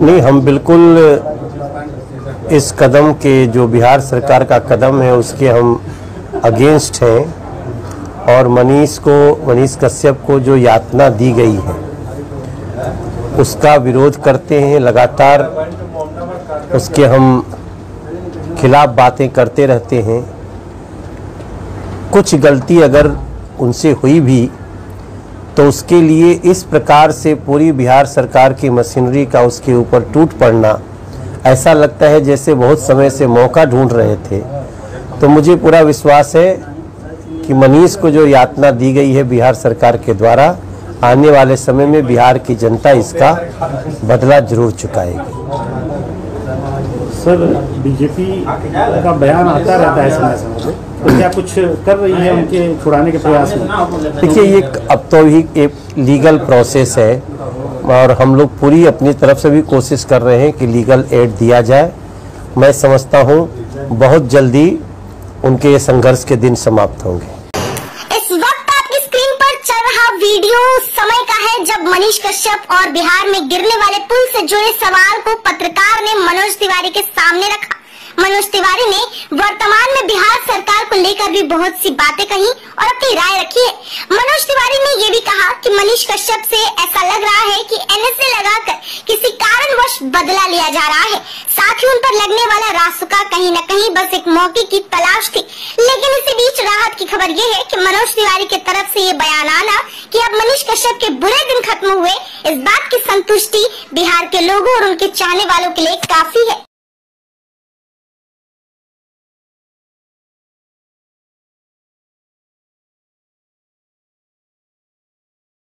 नहीं, हम बिल्कुल इस कदम के जो बिहार सरकार का कदम है, उसके हम अगेंस्ट हैं। और मनीष को, मनीष कश्यप को जो यातना दी गई है, उसका विरोध करते हैं, लगातार उसके हम खिलाफ बातें करते रहते हैं। कुछ गलती अगर उनसे हुई भी तो उसके लिए इस प्रकार से पूरी बिहार सरकार की मशीनरी का उसके ऊपर टूट पड़ना ऐसा लगता है जैसे बहुत समय से मौका ढूंढ रहे थे। तो मुझे पूरा विश्वास है कि मनीष को जो यातना दी गई है बिहार सरकार के द्वारा, आने वाले समय में बिहार की जनता इसका बदला ज़रूर चुकाएगी। सर बीजेपी का बयान आता रहता है समय समय तो क्या कुछ कर रही है उनके छुड़ाने के प्रयास में? देखिए, ये अब तो ही एक लीगल प्रोसेस है और हम लोग पूरी अपनी तरफ़ से भी कोशिश कर रहे हैं कि लीगल एड दिया जाए। मैं समझता हूँ, बहुत जल्दी उनके ये संघर्ष के दिन समाप्त होंगे। स्क्रीन पर चल रहा वीडियो समय का है जब मनीष कश्यप और बिहार में गिरने वाले पुल से जुड़े सवाल को पत्रकार ने मनोज तिवारी के सामने रखा। मनोज तिवारी ने वर्तमान में बिहार लेकर भी बहुत सी बातें कही और अपनी राय रखी है। मनोज तिवारी ने ये भी कहा कि मनीष कश्यप से ऐसा लग रहा है कि एनएसए लगाकर किसी कारणवश बदला लिया जा रहा है। साथ ही उन पर लगने वाला रासुका कहीं न कहीं बस एक मौके की तलाश थी। लेकिन इसी बीच राहत की खबर ये है कि मनोज तिवारी की तरफ़ से ये बयान आना कि अब मनीष कश्यप के बुरे दिन खत्म हुए, इस बात की संतुष्टि बिहार के लोगों और उनके चाहने वालों के लिए काफ़ी है।